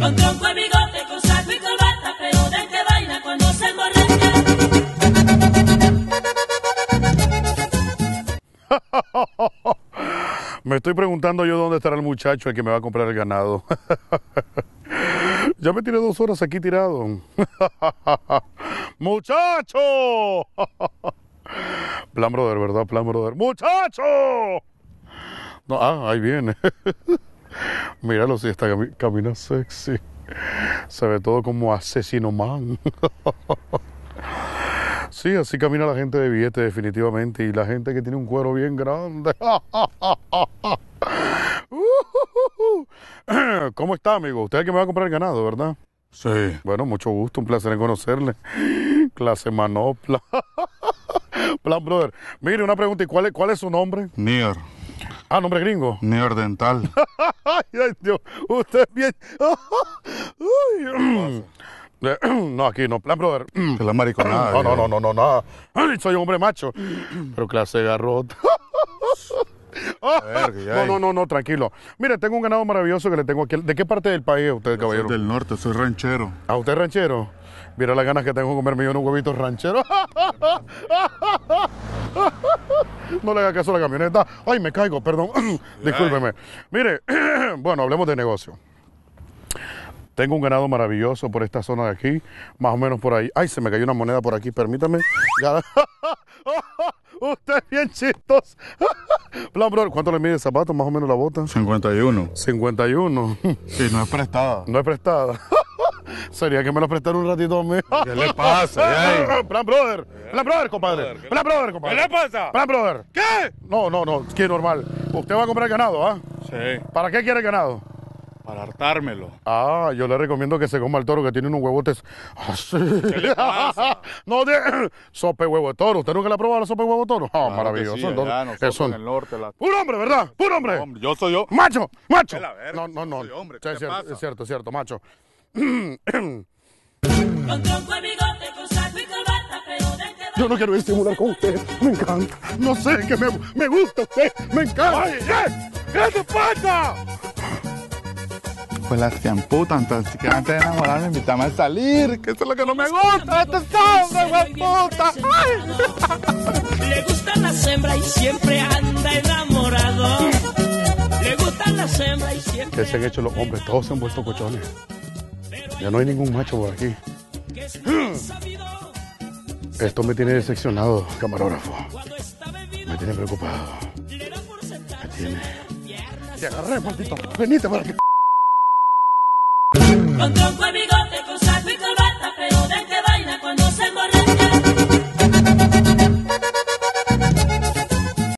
Con tronco y bigote, con saco y corbata, pero de que baila cuando se emborracha. Me estoy preguntando yo dónde estará el muchacho el que me va a comprar el ganado. ya me tiré dos horas aquí tirado. ¡Muchacho! Plan brother, ¿verdad? Plan brother. ¡Muchacho! No, ah, ahí viene. Míralo si está cami- camina sexy. Se ve todo como asesino man. Sí, así camina la gente de billete definitivamente y la gente que tiene un cuero bien grande. ¿Cómo está, amigo? Usted es el que me va a comprar el ganado, ¿verdad? Sí. Bueno, mucho gusto, un placer en conocerle. Clase manopla. Plan, brother. Mire, una pregunta, ¿y cuál es, cuál es su nombre? Nier, Ah, nombre gringo. Nier Dental. Ay, Dios, usted es bien. No, aquí no, plan, brother. Que la mariconada. No, no, no, no, no, nada. Ay, soy un hombre macho. Pero clase de garrote. Verga, No, no, no, no, tranquilo. Mire, tengo un ganado maravilloso que le tengo aquí. ¿De qué parte del país es usted, Soy caballero? del norte, soy ranchero. ¿A usted es ranchero? Mira las ganas que tengo de comerme yo unos huevitos rancheros. No le haga caso a la camioneta. Ay, me caigo, perdón. Discúlpeme. Mire, bueno, hablemos de negocio. Tengo un ganado maravilloso por esta zona de aquí, más o menos por ahí. Ay, se me cayó una moneda por aquí, permítame. Usted es bien chistoso. Plan, bro, ¿cuánto le mide el zapato, más o menos la bota? 51. 51. Sí, no es prestada. No es prestada. Sería que me lo prestaron un ratito a mí. ¿Qué le pasa? Plan brother. Plan brother, compadre. Plan brother, compadre. ¿Qué le pasa? Plan brother. ¿Qué? No, no, no. ¿Qué normal? Usted va a comprar ganado, ¿ah? Sí, ¿Para qué quiere ganado? para hartármelo. Ah, yo le recomiendo que se coma el toro que tiene unos huevotes así. ¿Qué le pasa? no de sope huevo de toro. ¿Usted nunca le ha probado la sopa de huevo de toro? Ah, Claro que maravilloso. sí, entonces, eso- en el norte. La... Puro hombre, ¿verdad? Puro hombre. Hombre, yo soy yo. Macho, macho. Que la verga, No, no, no. soy hombre, Sí, ¿qué es, cierto, es cierto, es cierto, macho. Con tronco y bigote, con saco y corbata, pero de que Yo no quiero estimular con usted. Me encanta. No sé, que me, me gusta usted. Me encanta. ¿Qué te pasa? Pues las que amputan, entonces que antes de enamorarme, invítame a salir, que eso es lo que no me gusta, este hombre, puta. Le gustan las hembras y siempre anda enamorado. Le gustan las hembras y siempre ¿Qué se han hecho los hombres? Todos se han vuelto cochones. Ya no hay ningún macho por aquí. Esto me tiene decepcionado, camarógrafo. Me tiene preocupado. Me tiene. Te agarré, maldito. Venite para acá. Con tronco y bigote,